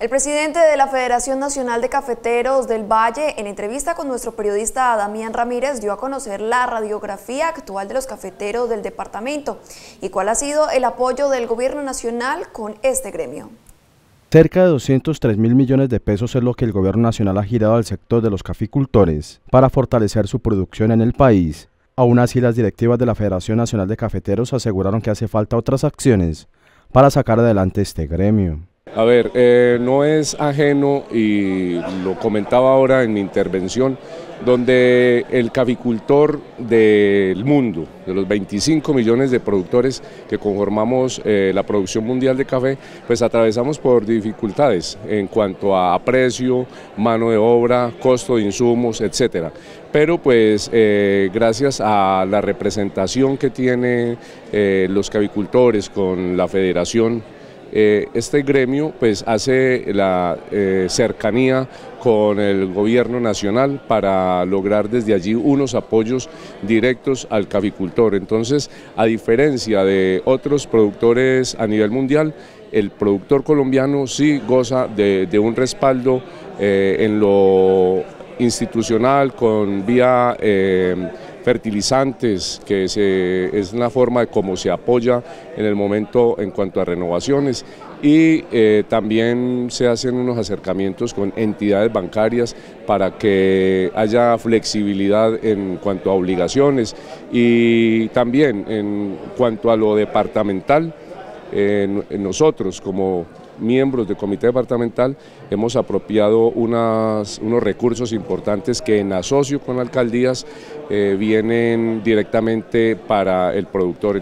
El presidente de la Federación Nacional de Cafeteros del Valle, en entrevista con nuestro periodista Damián Ramírez, dio a conocer la radiografía actual de los cafeteros del departamento y cuál ha sido el apoyo del gobierno nacional con este gremio. Cerca de 203 mil millones de pesos es lo que el gobierno nacional ha girado al sector de los caficultores para fortalecer su producción en el país. Aún así, las directivas de la Federación Nacional de Cafeteros aseguraron que hace falta otras acciones para sacar adelante este gremio. A ver, eh, no es ajeno y lo comentaba ahora en mi intervención, donde el caficultor del mundo, de los 25 millones de productores que conformamos eh, la producción mundial de café, pues atravesamos por dificultades en cuanto a precio, mano de obra, costo de insumos, etcétera. Pero pues eh, gracias a la representación que tienen los caficultores con la federación eh, este gremio pues hace la eh, cercanía con el gobierno nacional para lograr desde allí unos apoyos directos al caficultor. Entonces, a diferencia de otros productores a nivel mundial, el productor colombiano sí goza de, un respaldo eh, en lo institucional con vía fertilizantes, que es una forma de cómo se apoya en el momento en cuanto a renovaciones. Y eh, también se hacen unos acercamientos con entidades bancarias para que haya flexibilidad en cuanto a obligaciones. Y también en cuanto a lo departamental, nosotros como miembros del comité departamental hemos apropiado unos recursos importantes que en asocio con alcaldías eh, vienen directamente para el productor.